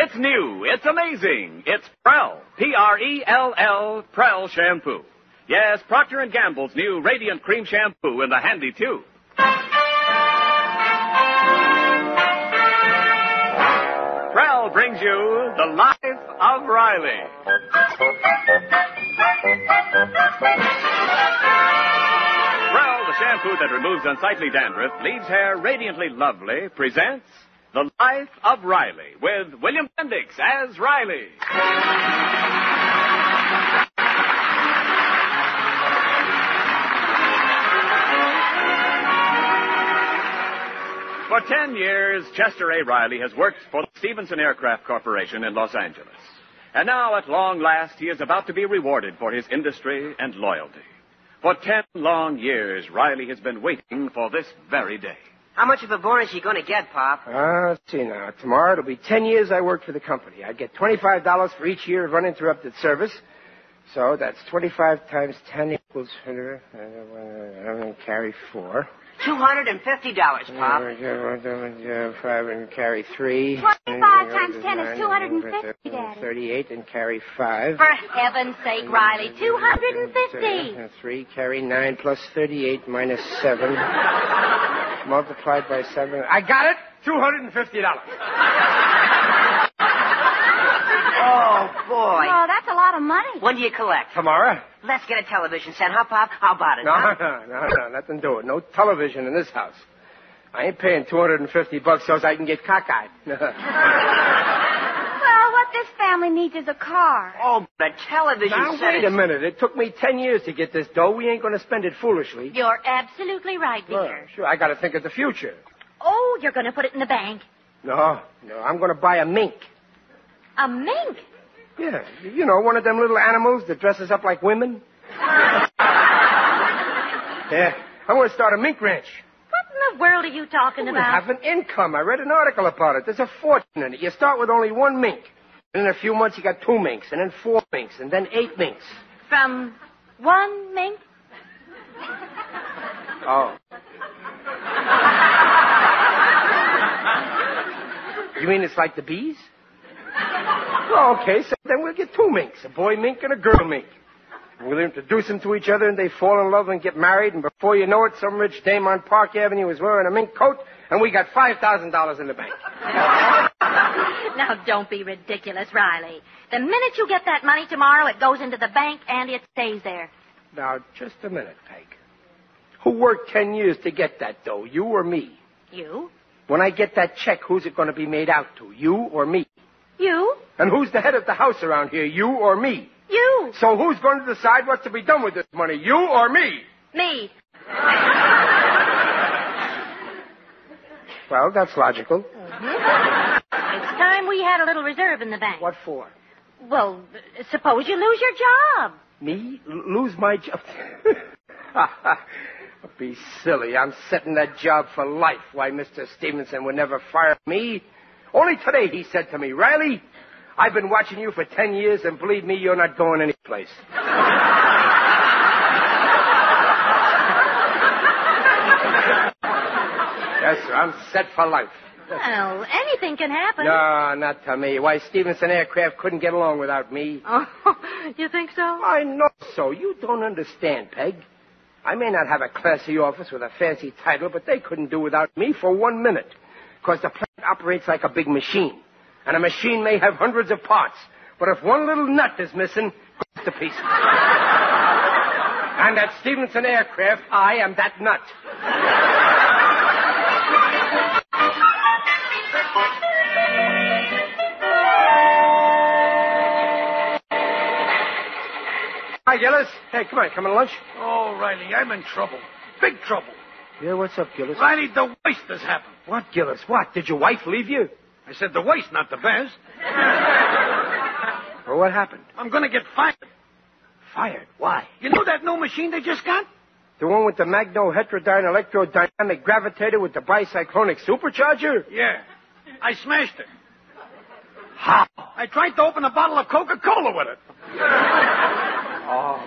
It's new. It's amazing. It's Prell. P-R-E-L-L, Prell shampoo. Yes, Procter & Gamble's new Radiant Cream Shampoo in the handy tube. Prell brings you The Life of Riley. Prell, the shampoo that removes unsightly dandruff, leaves hair radiantly lovely, presents The Life of Riley with William Bendix as Riley. For ten years, Chester A. Riley has worked for the Stevenson Aircraft Corporation in Los Angeles. And now, at long last, he is about to be rewarded for his industry and loyalty. For ten long years, Riley has been waiting for this very day. How much of a bonus you going to get, Pop? Ah, let's see now. Tomorrow it'll be ten years I worked for the company. I'd get twenty-five dollars for each year of uninterrupted service. So that's twenty-five times ten equals hundred. Uh, carry four. $250, Pop. Uh, Five and carry three. 25 times 10 is 250, Daddy. Thirty-eight and carry five. For heaven's sake, Riley, 250. Uh, Three carry nine plus thirty-eight minus seven. multiplied by seven. I got it. Two hundred and fifty dollars. Oh, boy. Oh, that's a lot of money. When do you collect? Tomorrow? Let's get a television set, huh, Pop? How about it, No, huh? no, no, no, nothing to it. No television in this house. I ain't paying 250 bucks so I can get cockeyed. Well, what family needs is a car. Oh, the television now, set wait is... a minute. It took me 10 years to get this dough. We ain't going to spend it foolishly. You're absolutely right, Well, dear. sure, I got to think of the future. Oh, you're going to put it in the bank. No, no, I'm going to buy a mink. A mink. Yeah, you know, one of them little animals that dresses up like women. yeah, I'm going to start a mink ranch. What in the world are you talking We about? have an income. I read an article about it. There's a fortune in it. You start with only one mink. And in a few months, you got two minks, and then four minks, and then eight minks. From one mink? Oh. you mean it's like the bees? Oh, okay, so then we'll get two minks, a boy mink and a girl mink. We'll introduce them to each other and they fall in love and get married, and before you know it, some rich dame on Park Avenue is wearing a mink coat, and we got $5,000 in the bank. Now, don't be ridiculous, Riley. The minute you get that money tomorrow, it goes into the bank and it stays there. Now, just a minute, Peg. Who worked ten years to get that dough, you or me? You? When I get that check, who's it going to be made out to, you or me? You? And who's the head of the house around here, you or me? You? So who's going to decide what's to be done with this money, you or me? Me. Well, that's logical. It's time we had a little reserve in the bank. What for? Well, suppose you lose your job. Me? L- lose my job? Be silly. I'm setting that job for life. Why, Mr. Stevenson would never fire me. Only today he said to me, Riley, I've been watching you for ten years, and believe me, you're not going anyplace. yes, sir. I'm set for life. Well, anything can happen. No, not to me. Why, Stevenson Aircraft couldn't get along without me. Oh, you think so? I know so. You don't understand, Peg. I may not have a classy office with a fancy title, but they couldn't do without me for one minute. Because the plant operates like a big machine. And a machine may have hundreds of parts. But if one little nut is missing, it goes to pieces. and at Stevenson Aircraft, I am that nut. Hi, Gillis. Hey, come on, come on lunch. Oh, Riley, I'm in trouble. Big trouble. Yeah, what's up, Gillis? Riley, the waste has happened. What, Gillis? What? Did your wife leave you? I said the waste, not the best. Well, what happened? I'm going to get fired. Fired. Why? You know that new machine they just got? The one with the magno-heterodyne electrodynamic gravitator with the bicyclonic supercharger? Yeah. I smashed it. How? I tried to open a bottle of Coca-Cola with it. Oh.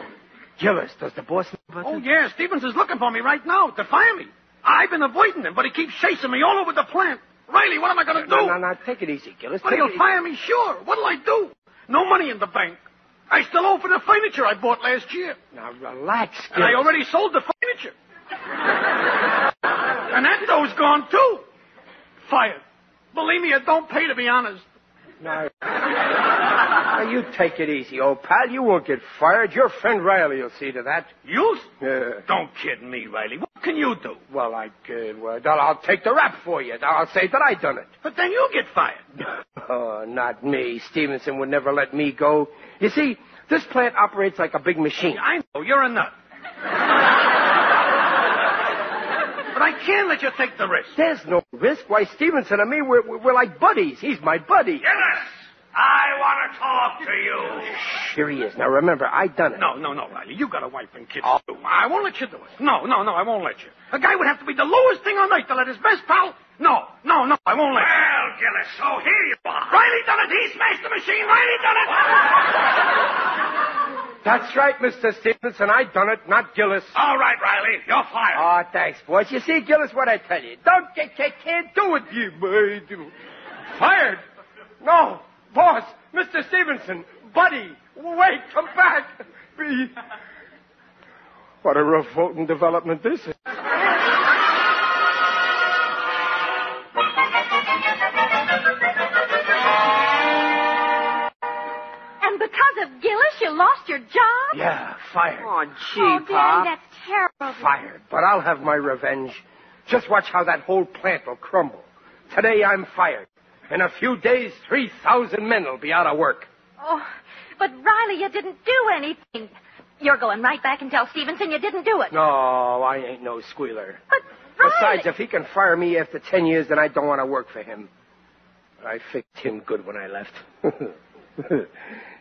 Gillis, does the boss know about Oh, this? yeah, Stevens is looking for me right now to fire me. I've been avoiding him, but he keeps chasing me all over the plant. Riley, what am I going to do? No, no, no, take it easy, Gillis. But Take he'll fire me, sure. What'll I do? No money in the bank. I still owe for the furniture I bought last year. Now, relax, Gillis. And I already sold the furniture. and that dough's gone, too. Fired. Believe me, it don't pay, to be honest. Now, now, you take it easy, old pal. You won't get fired. Your friend Riley will see to that. You? Yeah. Don't kid me, Riley. What can you do? Well, I could. Well, I'll take the rap for you. I'll say that I done it. But then you'll get fired. Oh, not me. Stevenson would never let me go. You see, this plant operates like a big machine. I know, you're a nut. but I can't let you take the risk. There's no risk. Why, Stevenson and me, we're, we're like buddies. He's my buddy. Gillis, I want to talk to you. Here he is. Now, remember, I done it. No, no, no, Riley. You got a wife and kids, too. I won't let you do it. No, no, no, I won't let you. A guy would have to be the lowest thing on earth to let his best pal... No, no, no, I won't let you. Well, Gillis, so here you are. Riley done it. He smashed the machine. Riley done it. That's right, Mr. Stevenson. I done it, not Gillis. All right, Riley, you're fired. Oh, thanks, boys. You see, Gillis, what I tell you. Don't get, you can't do it, you boy. Fired? No. Boss, Mr. Stevenson, buddy, wait, come back. Be... What a revolting development this is. And because of Gillis, you lost your job? Yeah, fired. Oh, gee, oh, Pop. Daddy, that's terrible. Fired. But I'll have my revenge. Just watch how that whole plant will crumble. Today I'm fired. In a few days, 3,000 men will be out of work. Oh, but Riley, you didn't do anything. You're going right back and tell Stevenson you didn't do it. No, I ain't no squealer. But Riley... Besides, if he can fire me after ten years, then I don't want to work for him. I fixed him good when I left.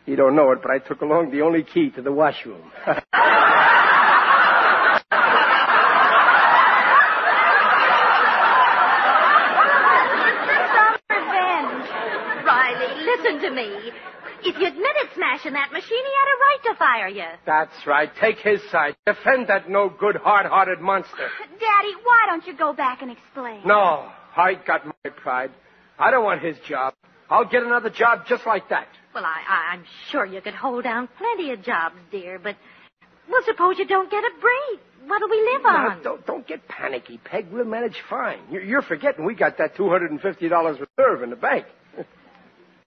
you don't know it, but I took along the only key to the washroom. Some revenge. Riley, listen to me. If you admitted smashing that machine, he had a right to fire you. That's right. Take his side. Defend that no good, hard-hearted monster. Daddy, why don't you go back and explain? No, I got my pride. I don't want his job. I'll get another job just like that. Well, I, I, I'm sure you could hold down plenty of jobs, dear, but well, suppose you don't get a break. What'll we live Now, on? don't, don't get panicky, Peg. We'll manage fine. You're, you're forgetting we got that $250 reserve in the bank.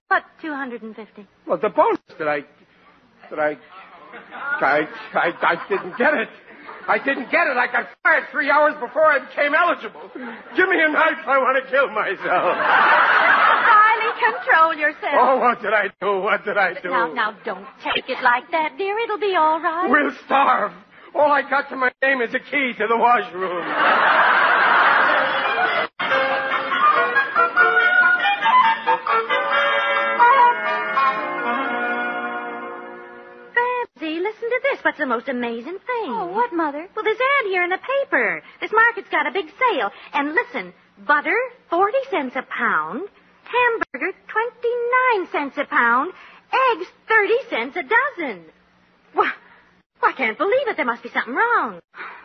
What, 250? Well, the bonus that I, that I, I, I, I didn't get it. I didn't get it. I got fired three hours before I became eligible. Give me a knife. I want to kill myself. Riley, control yourself. Oh, what did I do? What did I do? Now, now, don't take it like that, dear. It'll be all right. We'll starve. All I got to my name is a key to the washroom. What's the most amazing thing? Oh, what, Mother? Well, there's ad here in the paper. This market's got a big sale. And listen, butter, 40 cents a pound. Hamburger, 29 cents a pound. Eggs, 30 cents a dozen. Well, I can't believe it. There must be something wrong.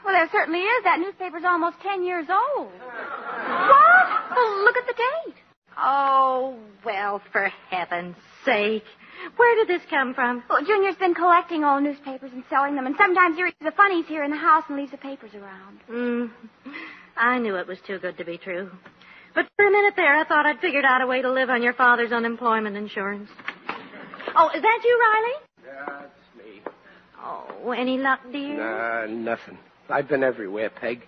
Well, there certainly is. That newspaper's almost ten years old. What? Well, look at the date. Oh, well, for heaven's sake. Where did this come from? Well, Junior's been collecting old newspapers and selling them, and sometimes he reads the funnies here in the house and leaves the papers around. Mm, I knew it was too good to be true. But for a minute there, I thought I'd figured out a way to live on your father's unemployment insurance. Oh, is that you, Riley? That's me. Oh, any luck, dear? Nah, nothing. I've been everywhere, Peg.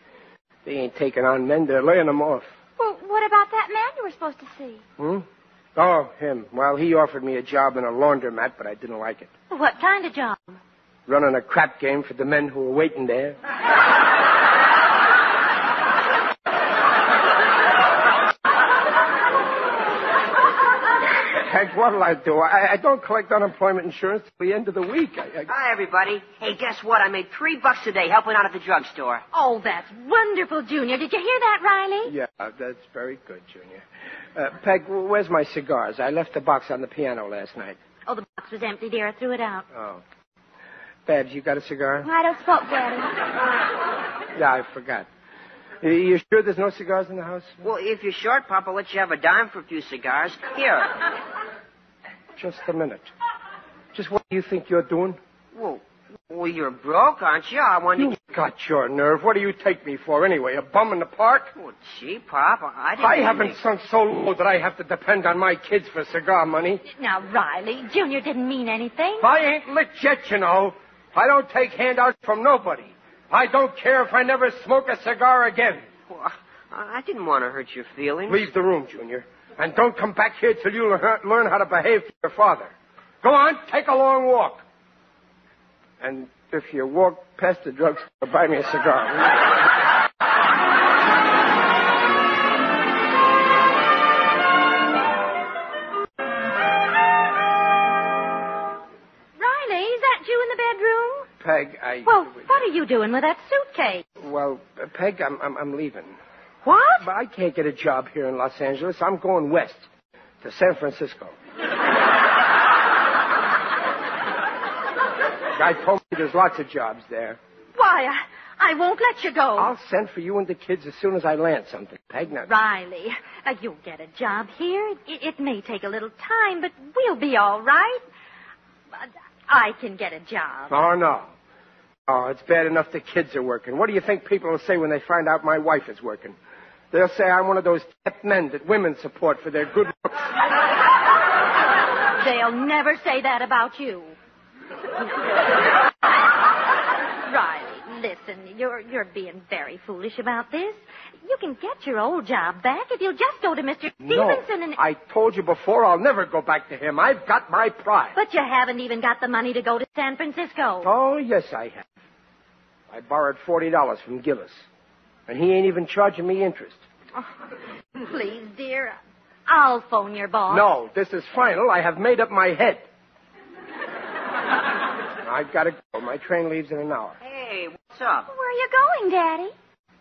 They ain't taking on men, they're laying them off. Well, what about that man you were supposed to see? Hmm? Oh, him. Well, he offered me a job in a laundromat, but I didn't like it. What kind of job? Running a crap game for the men who were waiting there. Heck, what'll I do? I, I don't collect unemployment insurance till the end of the week. I, I... Hi, everybody. Hey, guess what? I made three bucks today helping out at the drugstore. Oh, that's wonderful, Junior. Did you hear that, Riley? Yeah, that's very good, Junior. Uh, Peg, where's my cigars? I left the box on the piano last night. Oh, the box was empty, dear. I threw it out. Oh. Babs, you got a cigar? I don't smoke, Daddy. Yeah, I forgot. You sure there's no cigars in the house? Well, if you're short, Pop, I'll let you have a dime for a few cigars. Here. Just a minute. Just what do you think you're doing? Well, well, you're broke, aren't you? I wanted You to... got your nerve. What do you take me for anyway? A bum in the park? Well, gee, Pop, I didn't... I haven't to- sunk so low that I have to depend on my kids for cigar money. Now, Riley, Junior didn't mean anything. I ain't legit, you know. I don't take handouts from nobody. I don't care if I never smoke a cigar again. Well, I I didn't want to hurt your feelings. Leave the room, Junior. And don't come back here till you learn, how to behave to your father. Go on, take a long walk. And if you walk past the drugstore, buy me a cigar. Riley, is that you in the bedroom? Peg, I. Well, what are you doing with that suitcase? Well, Peg, I'm, I'm, I'm leaving. What? But I can't get a job here in Los Angeles. I'm going west to San Francisco. Guy told me there's lots of jobs there. Why, I, I won't let you go. I'll send for you and the kids as soon as I land something. Peg, now. Riley, uh, you'll get a job here. It, it may take a little time, but we'll be all right. Uh, I can get a job. Oh, no. Oh, it's bad enough the kids are working. What do you think people will say when they find out my wife is working? They'll say I'm one of those kept men that women support for their good looks. They'll never say that about you. Riley, listen, you're you're being very foolish about this. You can get your old job back if you'll just go to Mr. No, Stevenson and. I told you before I'll never go back to him. I've got my pride. But you haven't even got the money to go to San Francisco. Oh, yes, I have. I borrowed $40 from Gillis. And he ain't even charging me interest. Oh, please, dear, I'll phone your boss. No, this is final. I have made up my head. I've got to go. My train leaves in an hour. Hey, what's up? Where are you going, Daddy?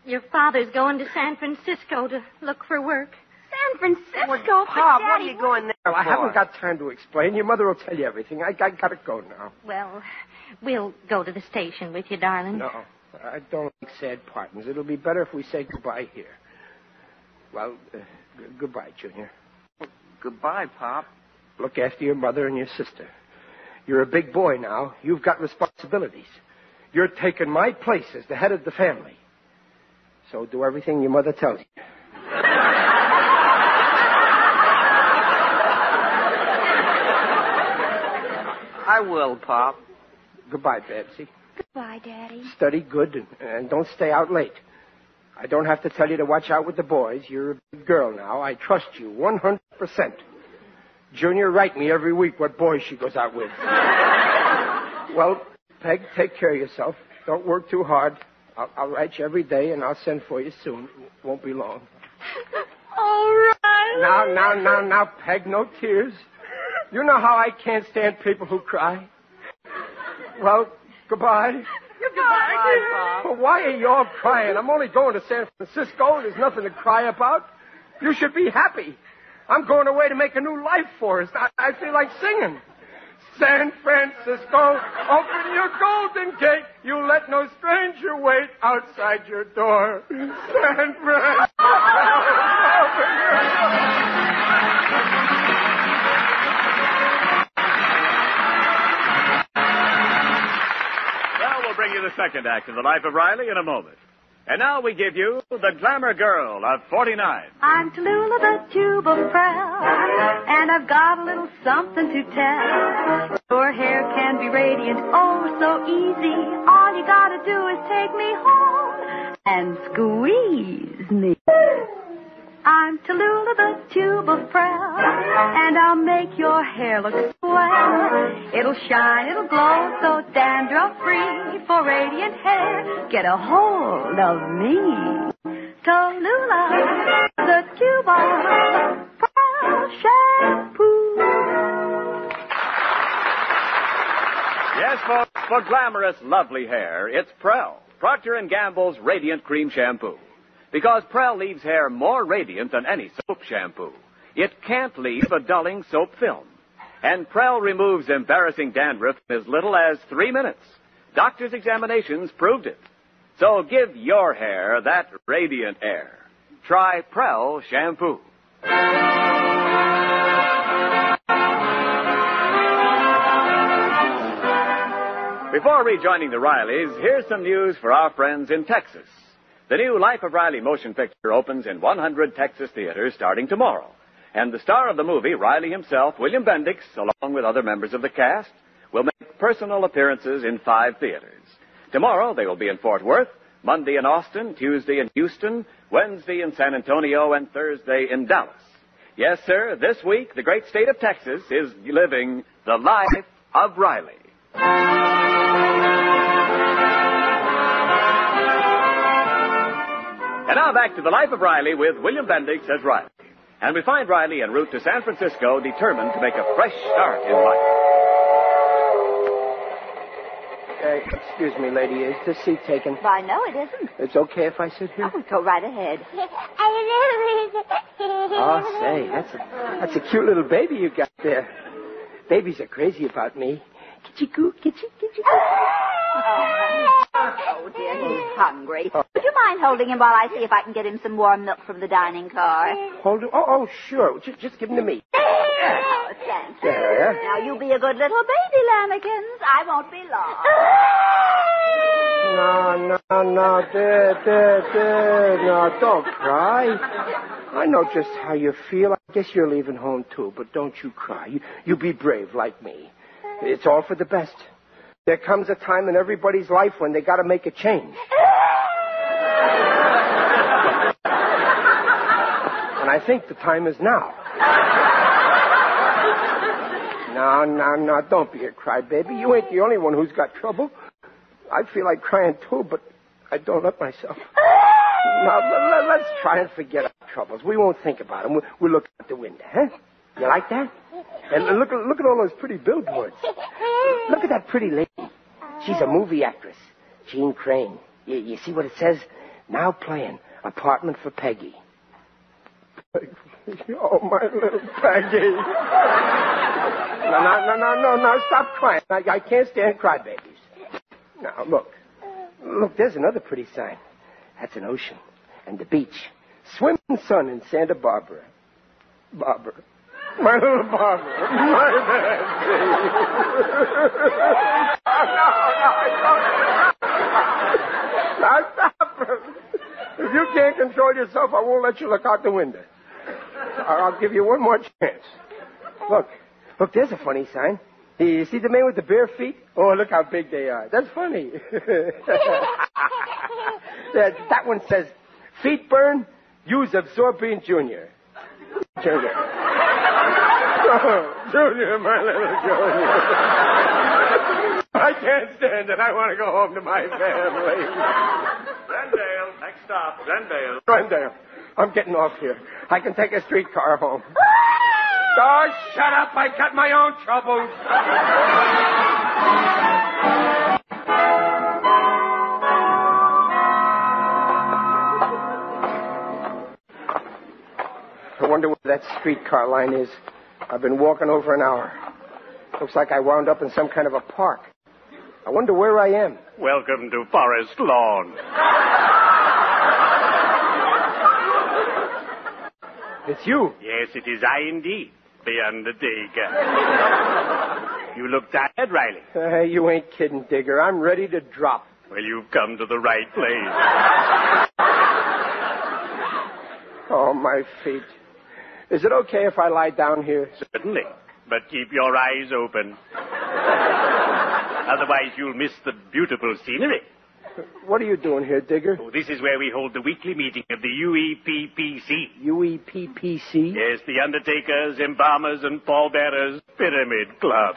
Your father's going to San Francisco to look for work. San Francisco. Well, Pop, but what are you going there Well, I haven't got time to explain. Your mother will tell you everything. I, I got to go now. Well, we'll go to the station with you, darling. No, I don't like sad partings. It'll be better if we say goodbye here. Well, uh, g- goodbye, Junior. Goodbye, Pop. Look after your mother and your sister. You're a big boy now. You've got responsibilities. You're taking my place as the head of the family. So do everything your mother tells you. I will, Pop. Goodbye, Babsy. Goodbye, Daddy. Study good and, and don't stay out late. I don't have to tell you to watch out with the boys. You're a big girl now. I trust you 100%. Junior, write me every week what boys she goes out with. well, Peg, take care of yourself. Don't work too hard. I'll, I'll write you every day, and I'll send for you soon. Won't be long. All right. Now, now, now, now, Peg, no tears. You know how I can't stand people who cry. Well, goodbye. Goodbye, Pop. Well, why are you all crying? I'm only going to San Francisco. There's nothing to cry about. You should be happy. I'm going away to make a new life for us. I, I feel like singing. San Francisco, open your golden gate. You let no stranger wait outside your door. San Francisco, open your bring you the second act of the life of Riley in a moment. And now we give you the glamour girl of 49. I'm Tallulah, the tube of Prell, and I've got a little something to tell. Your hair can be radiant, oh so easy. All you gotta do is take me home and squeeze me. I'm Tallulah, the tube of Prell, and I'll make your hair look swell. It'll shine, it'll glow, so dandruff free. For radiant hair, get a hold of me. Tallulah, the tube of Prell shampoo. Yes, folks, for glamorous, lovely hair, it's Prell, Procter & Gamble's Radiant Cream Shampoo. Because Prell leaves hair more radiant than any soap shampoo. It can't leave a dulling soap film. And Prell removes embarrassing dandruff in as little as three minutes. Doctors' examinations proved it. So give your hair that radiant air. Try Prell shampoo. Before rejoining the Rileys, here's some news for our friends in Texas. The new Life of Riley motion picture opens in 100 Texas theaters starting tomorrow. And the star of the movie, Riley himself, William Bendix, along with other members of the cast, will make personal appearances in five theaters. Tomorrow they will be in Fort Worth, Monday in Austin, Tuesday in Houston, Wednesday in San Antonio, and Thursday in Dallas. Yes, sir, this week the great state of Texas is living the life of Riley. And now back to the life of Riley with William Bendix as Riley. And we find Riley en route to San Francisco determined to make a fresh start in life. Uh, excuse me, lady. Is this seat taken? Why, no, it isn't. It's okay if I sit here? Oh, go right ahead. Oh, say, that's a, that's a cute little baby you got there. Babies are crazy about me. Kitchy goo, kitchy, kitchy goo. Oh, oh, dear, he's hungry. Would you mind holding him while I see if I can get him some warm milk from the dining car? Hold it. Oh, oh, sure. Just, just give him to me. Oh, thanks. There. Now, you be a good little baby, Lambikins. I won't be long. No, no, no, there, there, there. No, don't cry. I know just how you feel. I guess you're leaving home too, but don't you cry. You, you be brave like me. It's all for the best. There comes a time in everybody's life when they gotta make a change. And I think the time is now. No, no, no, don't be a crybaby. You ain't the only one who's got trouble. I feel like crying too, but I don't let myself. Now, let, us try and forget our troubles. We won't think about them. We'll, we'll look out the window, huh? You like that? And look, look at all those pretty billboards. Look at that pretty lady. She's a movie actress, Jeanne Crain. You, you see what it says? Now playing Apartment for Peggy. Oh, my little Peggy. No, no, no, no, no, no, stop crying. I, I can't stand crybabies. Now, look. Look, there's another pretty sign. That's an ocean. And the beach. Swimming sun in Santa Barbara. Barbara. My little Barbara. My baby. now stop. If you can't control yourself, I won't let you look out the window. I'll give you one more chance. Look. Look, there's a funny sign. You see the man with the bare feet? Oh, look how big they are. That's funny. that, that one says, feet burn, use Absorbine Junior. Junior. Oh, Junior, my little Junior. I can't stand it. I want to go home to my family. Glendale, next stop, Glendale. Glendale, I'm getting off here. I can take a streetcar home. Ah! Oh, shut up. I got my own troubles. I wonder where that streetcar line is. I've been walking over an hour. Looks like I wound up in some kind of a park. I wonder where I am. Welcome to Forest Lawn. It's you. Yes, it is I indeed, the Undertaker. you look tired, Riley. Uh, you ain't kidding, Digger. I'm ready to drop. Well, you've come to the right place. Oh, my feet. Is it okay if I lie down here? Certainly. But keep your eyes open. Otherwise, you'll miss the beautiful scenery. What are you doing here, Digger? Oh, this is where we hold the weekly meeting of the E UEPPC. UEPPC? Yes, the Undertakers, Embalmers, and Pallbearers Pyramid Club.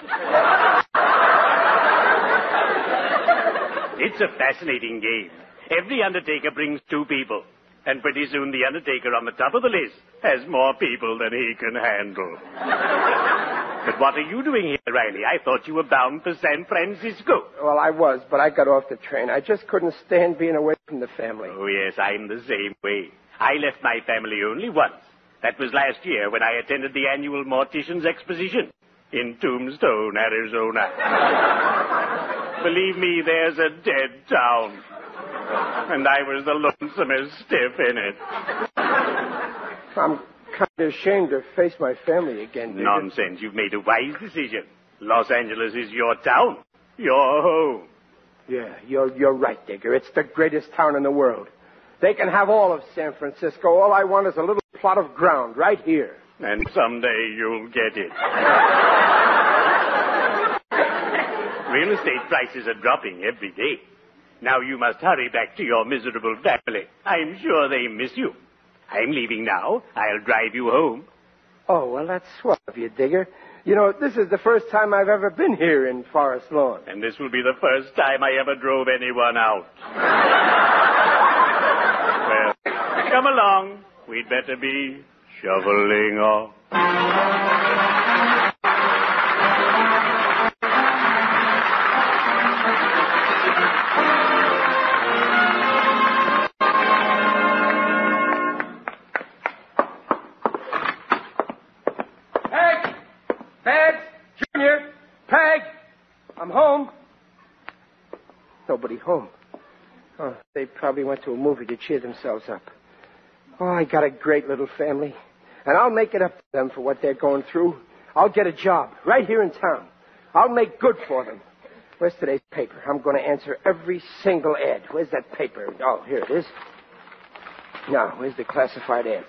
it's a fascinating game. Every Undertaker brings two people. And pretty soon the Undertaker on the top of the list has more people than he can handle. But what are you doing here, Riley? I thought you were bound for San Francisco. Well, I was, but I got off the train. I just couldn't stand being away from the family. Oh, yes, I'm the same way. I left my family only once. That was last year when I attended the annual Mortician's Exposition in Tombstone, Arizona. Believe me, there's a dead town. And I was the lonesomest stiff in it. I'm kind of ashamed to face my family again, Digger. Nonsense. You've made a wise decision. Los Angeles is your town. Your home. Yeah, you're, you're right, Digger. It's the greatest town in the world. They can have all of San Francisco. All I want is a little plot of ground right here. And someday you'll get it. Real estate prices are dropping every day. Now you must hurry back to your miserable family. I'm sure they miss you. I'm leaving now. I'll drive you home. Oh, well, that's swell of you, Digger. You know, this is the first time I've ever been here in Forest Lawn. And this will be the first time I ever drove anyone out. well, come along. We'd better be shoveling off. Nobody home. Oh, they probably went to a movie to cheer themselves up. Oh, I got a great little family. And I'll make it up to them for what they're going through. I'll get a job right here in town. I'll make good for them. Where's today's paper? I'm going to answer every single ad. Where's that paper? Oh, here it is. Now, where's the classified ads?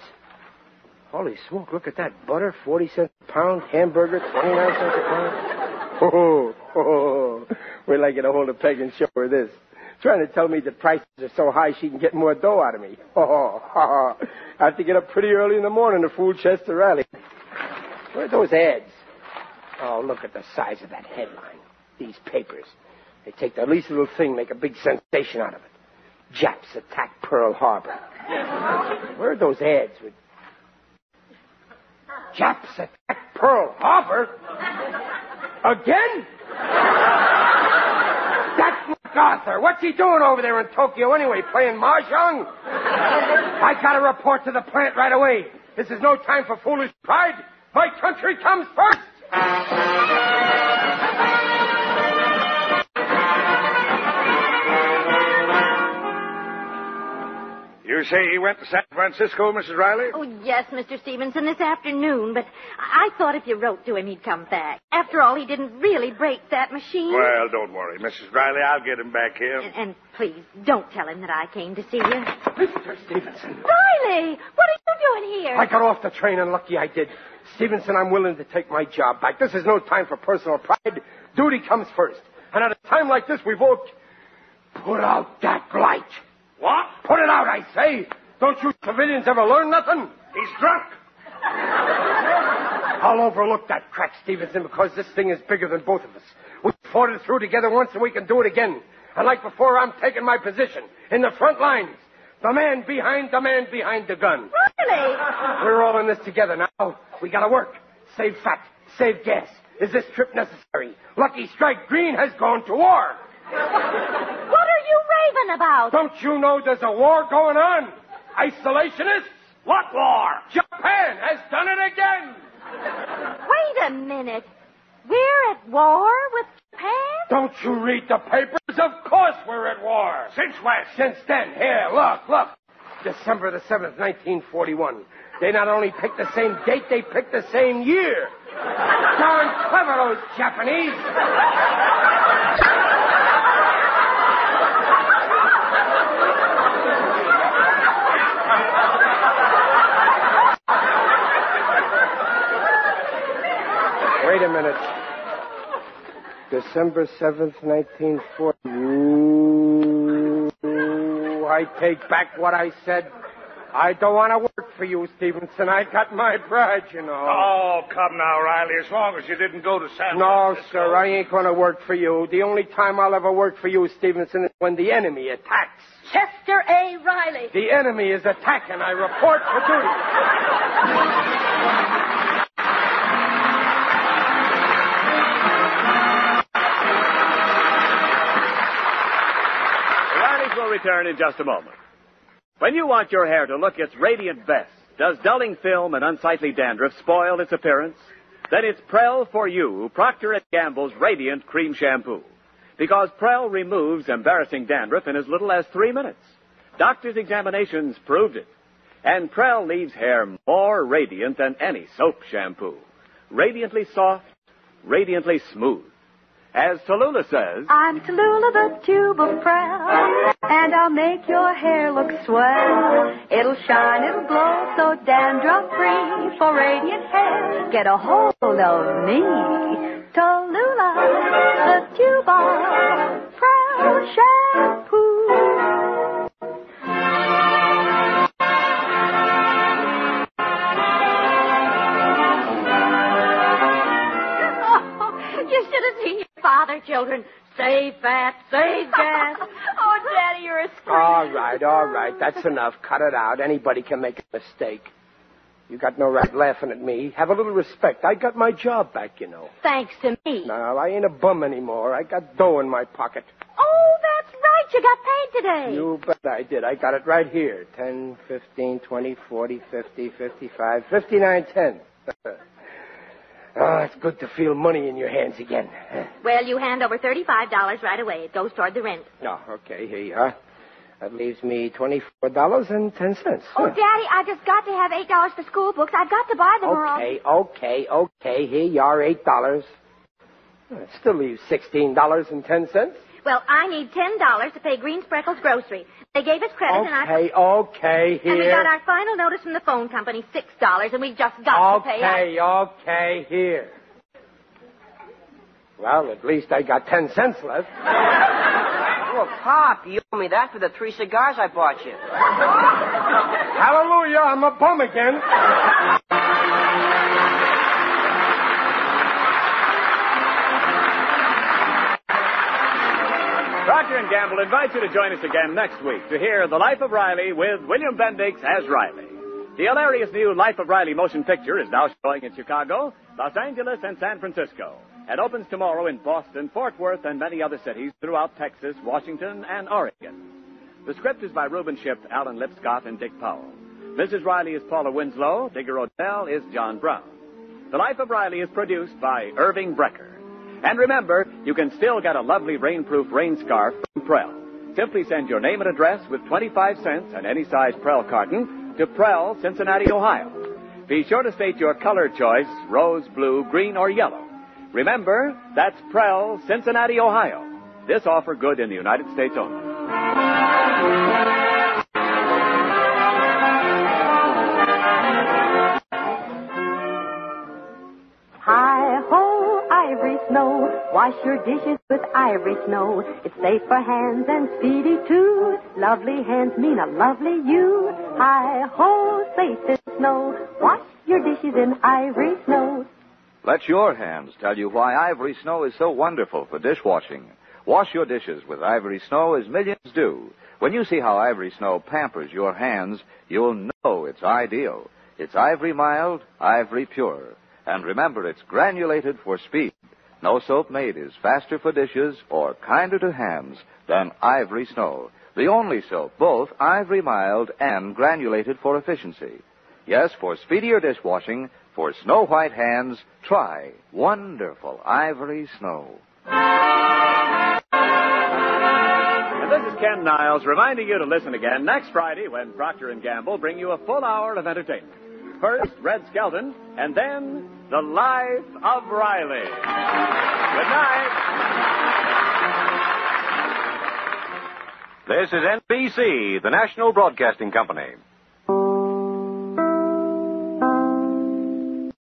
Holy smoke, look at that. Butter, 40 cents a pound. Hamburger, 29 cents a pound. Oh, oh, oh. oh. Wait till I get a hold of Peg and show her this. Trying to tell me that prices are so high she can get more dough out of me. Oh, oh, oh. I have to get up pretty early in the morning to fool Chester Riley. Where are those ads? Oh, look at the size of that headline. These papers. They take the least little thing, make a big sensation out of it. Japs attack Pearl Harbor. Where are those ads with Japs attack Pearl Harbor? Again? MacArthur. What's he doing over there in Tokyo anyway? Playing mahjong? I gotta report to the plant right away. This is no time for foolish pride. My country comes first. You say he went to San Francisco, Mrs. Riley? Oh, yes, Mr. Stevenson, this afternoon, but I I thought if you wrote to him, he'd come back. After all, he didn't really break that machine. Well, don't worry, Mrs. Riley. I'll get him back here. And, and please, don't tell him that I came to see you. Mr. Stevenson. Riley, what are you doing here? I got off the train and lucky I did. Stevenson, I'm willing to take my job back. This is no time for personal pride. Duty comes first. And at a time like this, we vote. Put out that light. What? Put it out, I say. Don't you civilians ever learn nothing? He's drunk. I'll overlook that crack, Stevenson, because this thing is bigger than both of us. We fought it through together once and we can do it again. And like before, I'm taking my position in the front lines. The man behind the man behind the gun. Riley! We're all in this together now. We gotta work. Save fat. Save gas. Is this trip necessary? Lucky Strike Green has gone to war. What are you raving about? Don't you know there's a war going on? Isolationists? What war? Japan has done it again. Wait a minute. We're at war with Japan? Don't you read the papers? Of course we're at war. Since when? Since then, here, look, look. December the 7th, 1941. They not only picked the same date, they picked the same year. Darn clever, those Japanese. A minute. December 7th, 1940. Ooh, I take back what I said. I don't want to work for you, Stevenson. I got my pride, you know. Oh, come now, Riley. As long as you didn't go to San No, Francisco. sir, I ain't going to work for you. The only time I'll ever work for you, Stevenson, is when the enemy attacks. Chester A. Riley. The enemy is attacking. I report for duty. return in just a moment. When you want your hair to look its radiant best, does dulling film and unsightly dandruff spoil its appearance? Then it's Prell for you, Procter & Gamble's Radiant Cream Shampoo. Because Prell removes embarrassing dandruff in as little as three minutes. Doctors' examinations proved it. And Prell leaves hair more radiant than any soap shampoo. Radiantly soft, radiantly smooth. As Tallulah says, I'm Tallulah, the tube of Prell, and I'll make your hair look swell. It'll shine, it'll glow, so dandruff free. For radiant hair, get a hold of me. Tallulah, the tube of Prell shampoo. Children. Save fat, save gas. oh, Daddy, you're a scream. All right, all right. That's enough. Cut it out. Anybody can make a mistake. You got no right laughing at me. Have a little respect. I got my job back, you know. Thanks to me. No, I ain't a bum anymore. I got dough in my pocket. Oh, that's right. You got paid today. You bet I did. I got it right here. Ten, fifteen, twenty, forty, fifty, fifty-five, fifty-nine, ten. oh, it's good to feel money in your hands again. Well, you hand over $35 right away. It goes toward the rent. Oh, okay, here you are. That leaves me twenty-four dollars and ten cents. Oh, Daddy, I just got to have eight dollars for school books. I've got to buy them or else. Okay, okay, okay. Here you are, eight dollars. Still leaves sixteen dollars and ten cents. Well, I need $10 to pay Green Spreckles grocery. They gave us credit and I... Okay, okay, here. And we got our final notice from the phone company, $6, and we've just got to pay. Okay, okay, here. Well, at least I got ten cents left. Well, oh, Pop, you owe me that for the three cigars I bought you. Hallelujah, I'm a bum again. Procter & Gamble invites you to join us again next week to hear The Life of Riley with William Bendix as Riley. The hilarious new Life of Riley motion picture is now showing in Chicago, Los Angeles, and San Francisco, and opens tomorrow in Boston, Fort Worth, and many other cities throughout Texas, Washington, and Oregon. The script is by Reuben Ship, Alan Lipscott, and Dick Powell. Mrs. Riley is Paula Winslow. Digger Odell is John Brown. The Life of Riley is produced by Irving Brecher. And remember, you can still get a lovely rainproof rain scarf from Prell. Simply send your name and address with 25 cents and any size Prell carton to Prell, Cincinnati, Ohio. Be sure to state your color choice, rose, blue, green, or yellow. Remember, that's Prell, Cincinnati, Ohio. This offer good in the United States only. Wash your dishes with ivory snow. It's safe for hands and speedy too. Lovely hands mean a lovely you. Hi ho, safe in snow. Wash your dishes in ivory snow. Let your hands tell you why Ivory Snow is so wonderful for dishwashing. Wash your dishes with Ivory Snow as millions do. When you see how Ivory Snow pampers your hands, you'll know it's ideal. It's ivory mild, ivory pure. And remember, it's granulated for speed. No soap made is faster for dishes or kinder to hands than Ivory Snow. The only soap, both ivory mild and granulated for efficiency. Yes, for speedier dishwashing, for snow white hands, try wonderful Ivory Snow. And this is Ken Niles reminding you to listen again next Friday when Procter & Gamble bring you a full hour of entertainment. First, Red Skelton, and then The Life of Riley. Good night. This is NBC, the national broadcasting company.